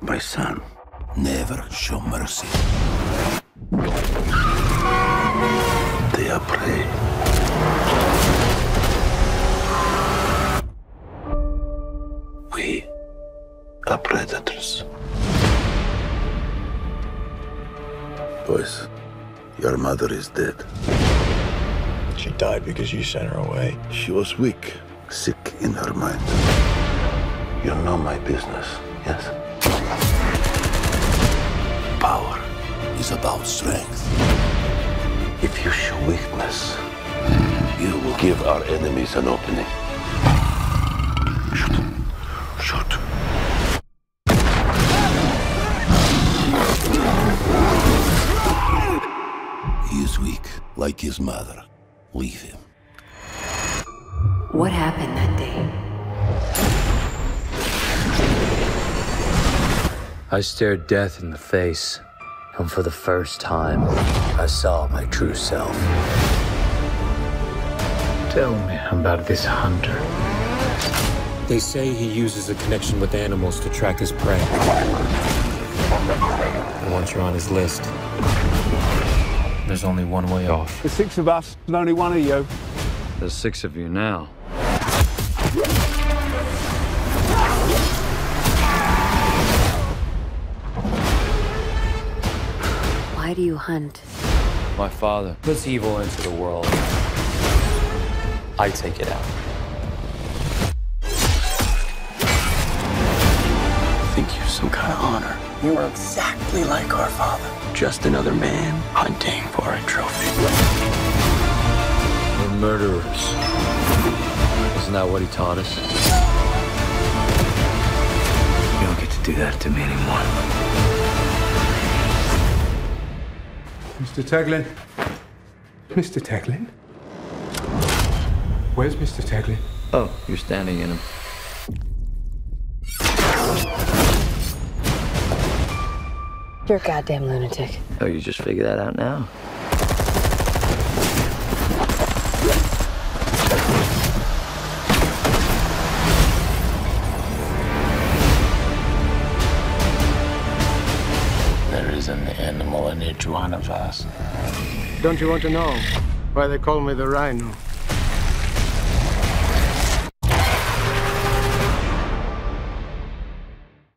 my son. Never show mercy. They are prey. We are predators. Boys, your mother is dead. She died because you sent her away. She was weak, sick in her mind. You know my business, yes? Power is about strength. If you show weakness, you will give our enemies an opening. Shoot. Shoot. He is weak, like his mother. Leave him. What happened that day? I stared death in the face, and for the first time, I saw my true self. Tell me about this hunter. They say he uses a connection with animals to track his prey. And once you're on his list, there's only one way off. There's six of us, and only one of you. There's six of you now. Why do you hunt? My father Puts evil into the world. I take it out. I think you have some kind of honor. You are exactly like our father. Just another man hunting for a trophy. We're murderers. Isn't that what he taught us? You don't get to do that to me anymore. Mr. Taglin. Mr. Taglin? Where's Mr. Taglin? Oh, you're standing in him. You're a goddamn lunatic. Oh, you just figured that out now? Animal in each one of us. Don't you want to know why they call me the Rhino?